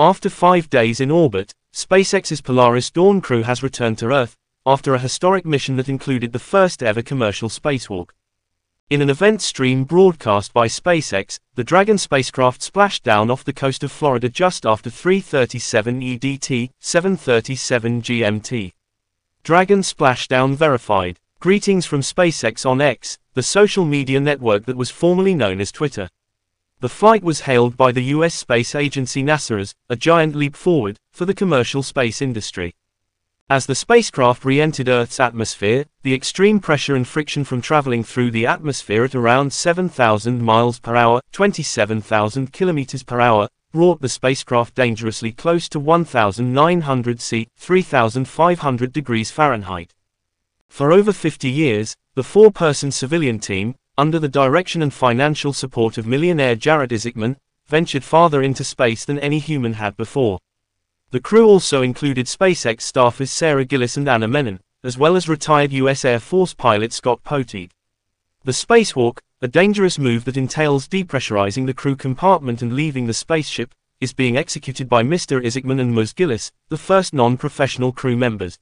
After five days in orbit, SpaceX's Polaris Dawn crew has returned to Earth, after a historic mission that included the first ever commercial spacewalk. In an event stream broadcast by SpaceX, the Dragon spacecraft splashed down off the coast of Florida just after 3.37 EDT, 7.37 GMT. Dragon splashdown verified. Greetings from SpaceX on X, the social media network that was formerly known as Twitter. The flight was hailed by the U.S. space agency NASA as a giant leap forward for the commercial space industry. As the spacecraft re-entered Earth's atmosphere, the extreme pressure and friction from traveling through the atmosphere at around 7,000 miles per hour, 27,000 kilometers per hour, brought the spacecraft dangerously close to 1,900 C, 3,500 degrees Fahrenheit. For over 50 years, the four-person civilian team, under the direction and financial support of millionaire Jared Isaacman, ventured farther into space than any human had before. The crew also included SpaceX staffers Sarah Gillis and Anna Menon, as well as retired U.S. Air Force pilot Scott Poteet. The spacewalk, a dangerous move that entails depressurizing the crew compartment and leaving the spaceship, is being executed by Mr. Isaacman and Ms. Gillis, the first non-professional crew members.